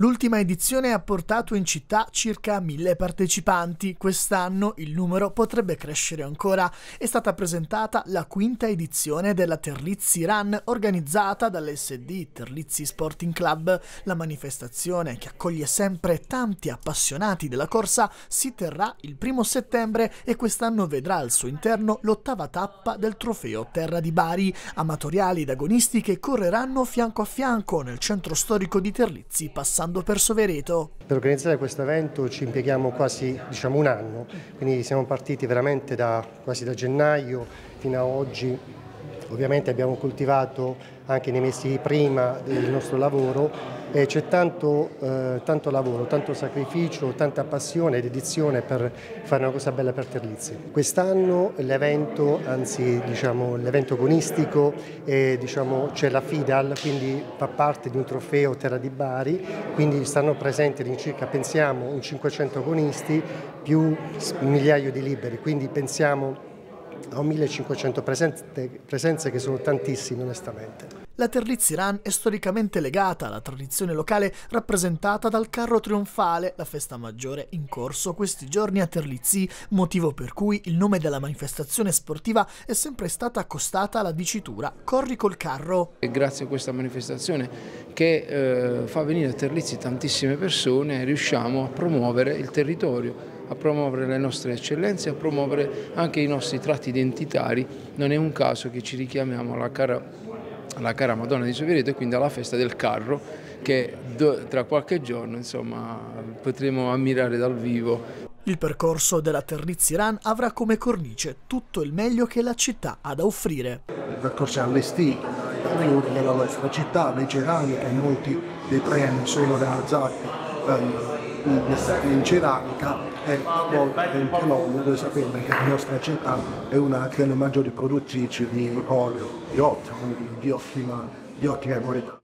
L'ultima edizione ha portato in città circa mille partecipanti. Quest'anno il numero potrebbe crescere ancora. È stata presentata la quinta edizione della Terlizzi Run organizzata dall'SD Terlizzi Sporting Club. La manifestazione, che accoglie sempre tanti appassionati della corsa, si terrà il primo settembre e quest'anno vedrà al suo interno l'ottava tappa del trofeo Terra di Bari. Amatoriali ed agonisti che correranno fianco a fianco nel centro storico di Terlizzi, passando passando per Sovereto. Per organizzare questo evento ci impieghiamo quasi diciamo, un anno, quindi siamo partiti veramente da, quasi da gennaio fino a oggi Ovviamente abbiamo coltivato anche nei mesi prima del nostro lavoro e c'è tanto, eh, tanto, lavoro, tanto sacrificio, tanta passione e dedizione per fare una cosa bella per Terlizzi. Quest'anno l'evento, anzi diciamo, l'evento agonistico, diciamo, c'è la FIDAL, quindi fa parte di un trofeo Terra di Bari, quindi stanno presenti all'incirca, pensiamo, un 500 agonisti più un migliaio di liberi, quindi pensiamo ho 1500 presenze, presenze che sono tantissime onestamente. La Terlizzi Run è storicamente legata alla tradizione locale rappresentata dal carro trionfale, la festa maggiore in corso questi giorni a Terlizzi, motivo per cui il nome della manifestazione sportiva è sempre stata accostata alla dicitura Corri col carro. E grazie a questa manifestazione che eh, fa venire a Terlizzi tantissime persone riusciamo a promuovere il territorio a promuovere le nostre eccellenze, a promuovere anche i nostri tratti identitari. Non è un caso che ci richiamiamo alla cara, alla cara Madonna di Sovereto e quindi alla festa del carro che tra qualche giorno insomma, potremo ammirare dal vivo. Il percorso della Terrizzi Run avrà come cornice tutto il meglio che la città ha da offrire. Il percorso è allestito della nostra città, le ceramiche, molti dei premi sono realizzati in ceramica e il fenomeno deve sapere che la nostra città è una delle maggiori produttrici di olio, di ottima, di ottima qualità.